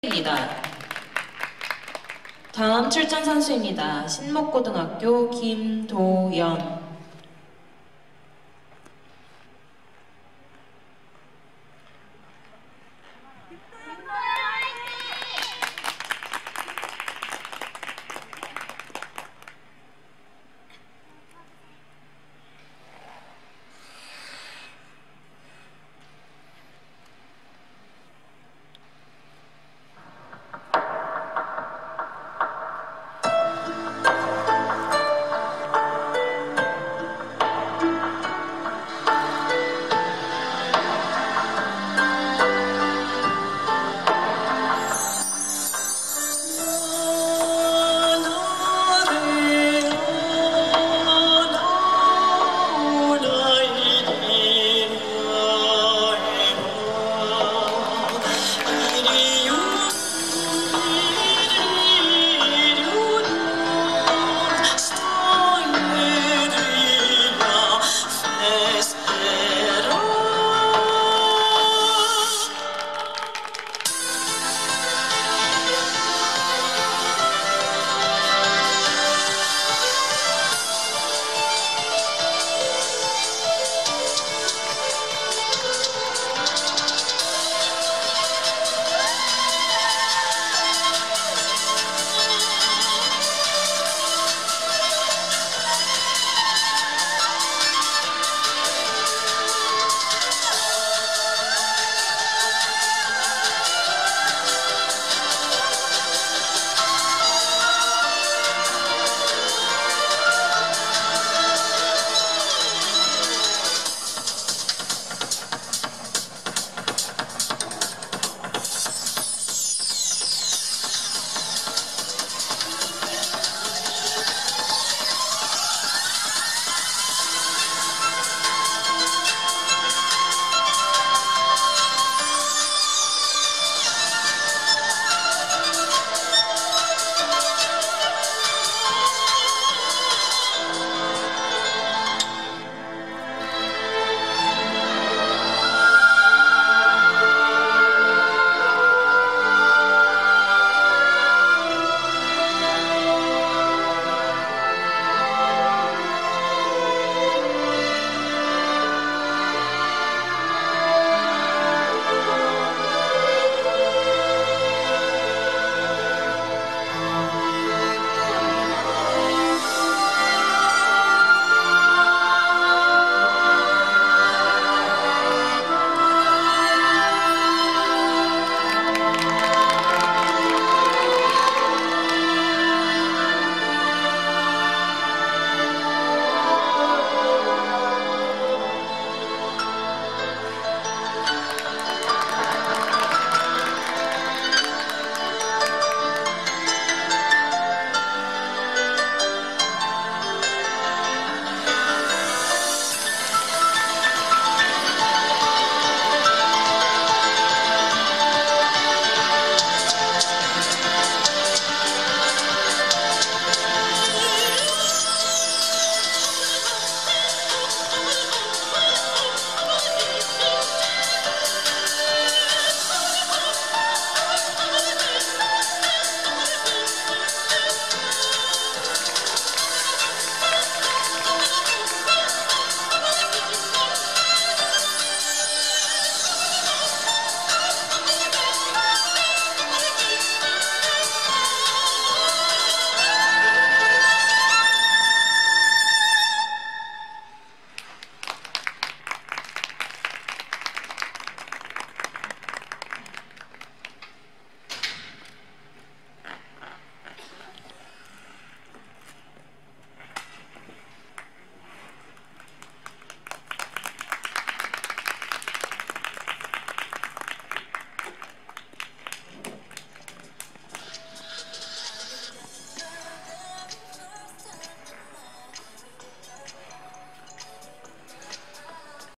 입니다. 다음 출전 선수입니다. 신목고등학교 김도연.